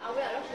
Ahora los